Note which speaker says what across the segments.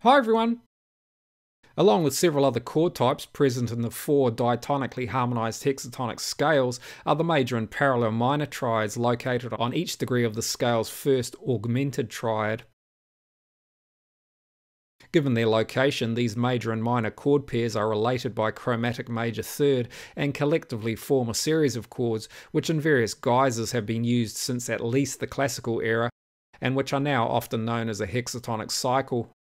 Speaker 1: Hi everyone! Along with several other chord types present in the four diatonically harmonized hexatonic scales are the major and parallel minor triads located on each degree of the scale's first augmented triad. Given their location, these major and minor chord pairs are related by chromatic major third and collectively form a series of chords which in various guises have been used since at least the classical era and which are now often known as a hexatonic cycle.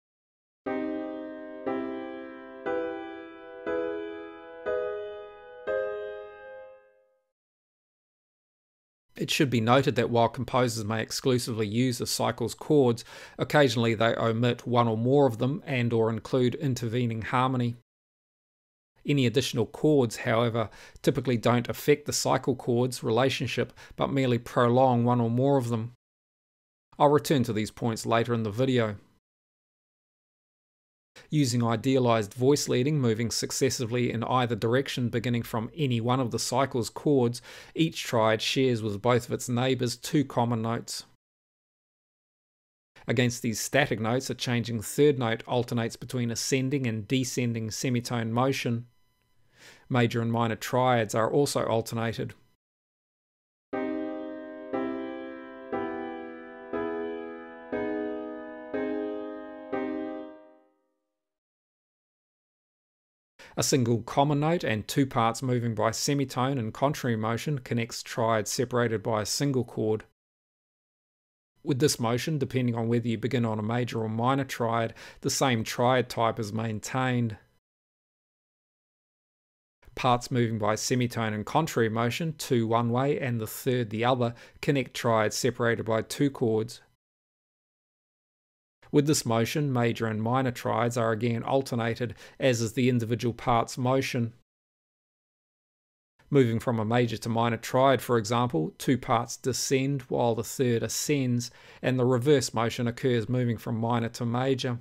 Speaker 1: It should be noted that while composers may exclusively use a cycle's chords, occasionally they omit one or more of them and or include intervening harmony. Any additional chords, however, typically don't affect the cycle chords relationship but merely prolong one or more of them. I'll return to these points later in the video using idealized voice leading moving successively in either direction beginning from any one of the cycle's chords, each triad shares with both of its neighbours two common notes. Against these static notes, a changing third note alternates between ascending and descending semitone motion. Major and minor triads are also alternated. A single common note and two parts moving by semitone and contrary motion connects triads separated by a single chord. With this motion, depending on whether you begin on a major or minor triad, the same triad type is maintained. Parts moving by semitone and contrary motion, two one way and the third the other, connect triads separated by two chords. With this motion, major and minor triads are again alternated, as is the individual part's motion. Moving from a major to minor triad, for example, two parts descend while the third ascends, and the reverse motion occurs moving from minor to major.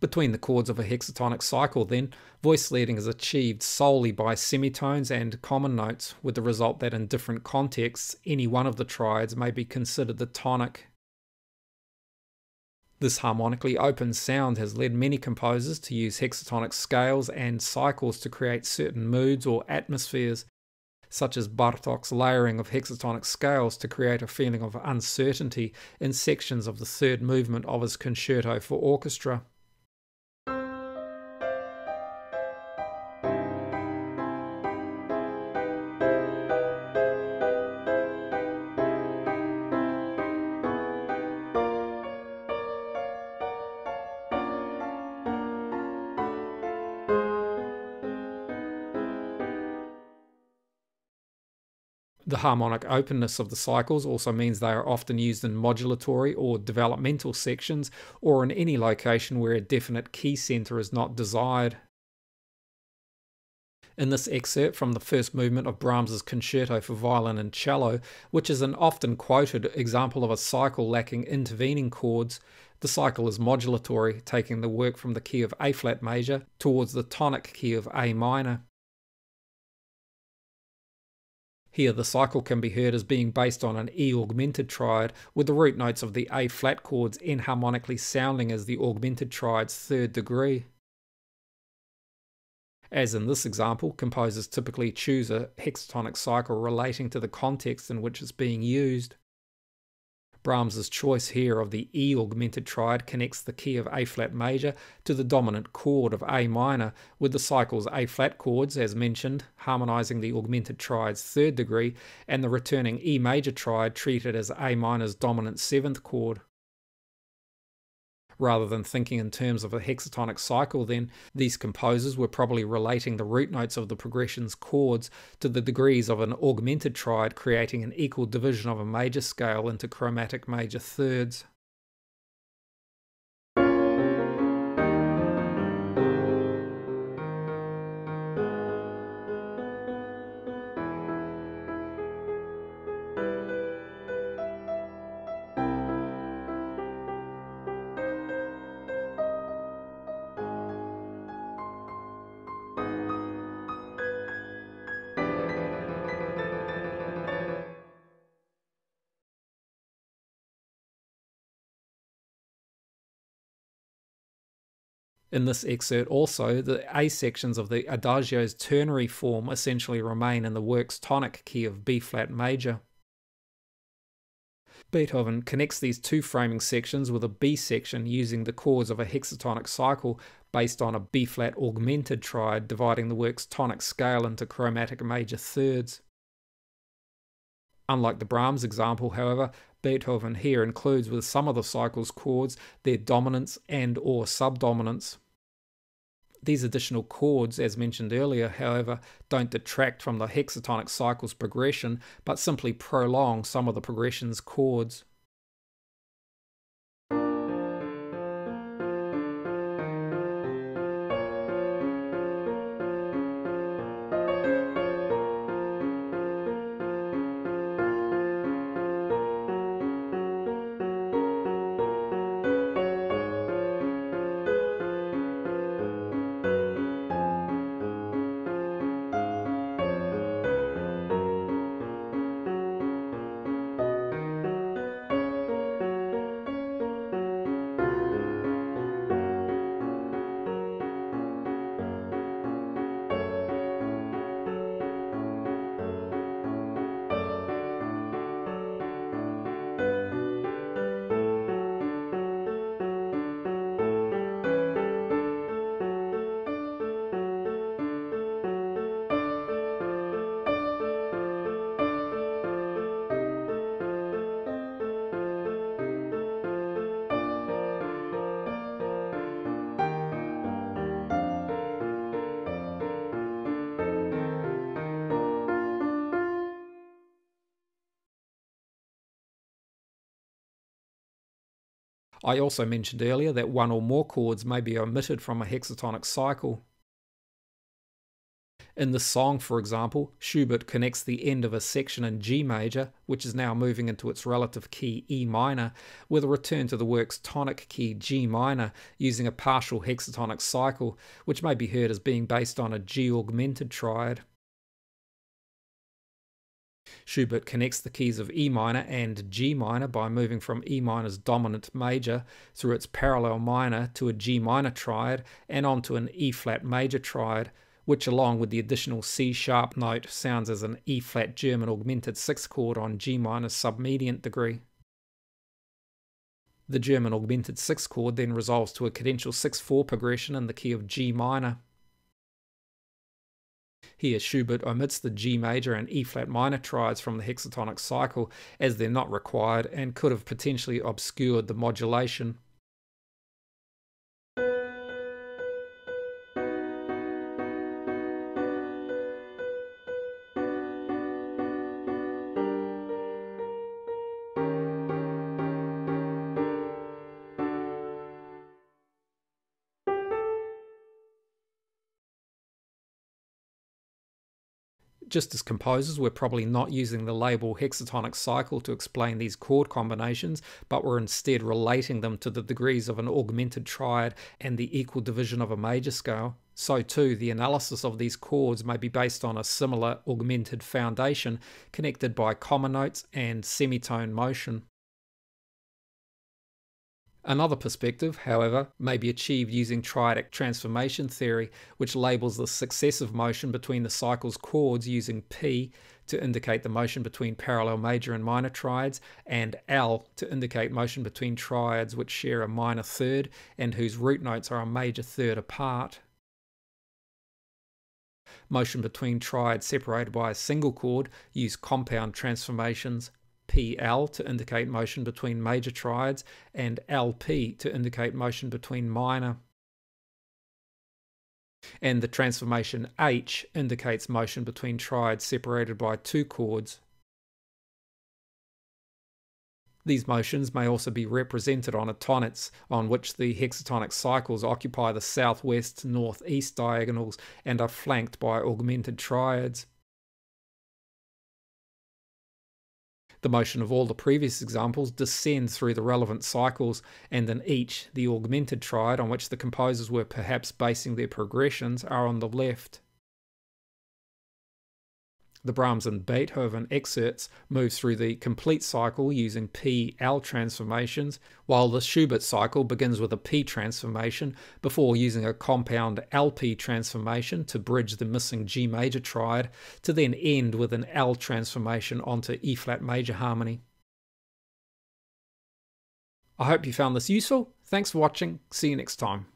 Speaker 1: Between the chords of a hexatonic cycle, then, voice leading is achieved solely by semitones and common notes, with the result that in different contexts, any one of the triads may be considered the tonic this harmonically open sound has led many composers to use hexatonic scales and cycles to create certain moods or atmospheres, such as Bartok's layering of hexatonic scales to create a feeling of uncertainty in sections of the third movement of his concerto for orchestra. The harmonic openness of the cycles also means they are often used in modulatory or developmental sections or in any location where a definite key center is not desired. In this excerpt from the first movement of Brahms's Concerto for Violin and Cello, which is an often quoted example of a cycle lacking intervening chords, the cycle is modulatory, taking the work from the key of A flat major towards the tonic key of A minor. Here the cycle can be heard as being based on an E augmented triad, with the root notes of the A flat chords enharmonically sounding as the augmented triad's third degree. As in this example, composers typically choose a hexatonic cycle relating to the context in which it's being used. Brahms's choice here of the E augmented triad connects the key of A flat major to the dominant chord of A minor, with the cycle's A flat chords, as mentioned, harmonizing the augmented triad's third degree, and the returning E major triad treated as A minor's dominant seventh chord. Rather than thinking in terms of a hexatonic cycle, then, these composers were probably relating the root notes of the progression's chords to the degrees of an augmented triad, creating an equal division of a major scale into chromatic major thirds. In this excerpt, also, the A sections of the Adagio's ternary form essentially remain in the work's tonic key of B flat major. Beethoven connects these two framing sections with a B section using the chords of a hexatonic cycle based on a B flat augmented triad, dividing the work's tonic scale into chromatic major thirds. Unlike the Brahms example, however, Beethoven here includes with some of the cycle's chords their dominants and or subdominants. These additional chords, as mentioned earlier, however, don't detract from the hexatonic cycle's progression, but simply prolong some of the progression's chords. I also mentioned earlier that one or more chords may be omitted from a hexatonic cycle. In this song, for example, Schubert connects the end of a section in G major, which is now moving into its relative key E minor, with a return to the work's tonic key G minor using a partial hexatonic cycle, which may be heard as being based on a G augmented triad. Schubert connects the keys of E minor and G minor by moving from E minor's dominant major through its parallel minor to a G minor triad and onto an E flat major triad, which along with the additional C sharp note sounds as an E flat German augmented sixth chord on G minor's submediant degree. The German augmented sixth chord then resolves to a cadential 6 4 progression in the key of G minor. Here, Schubert omits the G major and E flat minor triads from the hexatonic cycle as they're not required and could have potentially obscured the modulation. Just as composers, we're probably not using the label hexatonic cycle to explain these chord combinations, but we're instead relating them to the degrees of an augmented triad and the equal division of a major scale. So, too, the analysis of these chords may be based on a similar augmented foundation connected by common notes and semitone motion. Another perspective, however, may be achieved using triadic transformation theory, which labels the successive motion between the cycle's chords using P to indicate the motion between parallel major and minor triads, and L to indicate motion between triads which share a minor third and whose root notes are a major third apart. Motion between triads separated by a single chord use compound transformations PL to indicate motion between major triads, and LP to indicate motion between minor. And the transformation H indicates motion between triads separated by two chords. These motions may also be represented on a Tonnetz on which the hexatonic cycles occupy the southwest northeast diagonals and are flanked by augmented triads. The motion of all the previous examples descends through the relevant cycles, and in each, the augmented triad on which the composers were perhaps basing their progressions are on the left. The Brahms and Beethoven excerpts move through the complete cycle using P-L transformations, while the Schubert cycle begins with a P transformation before using a compound LP transformation to bridge the missing G major triad, to then end with an L transformation onto E flat major harmony. I hope you found this useful. Thanks for watching. See you next time.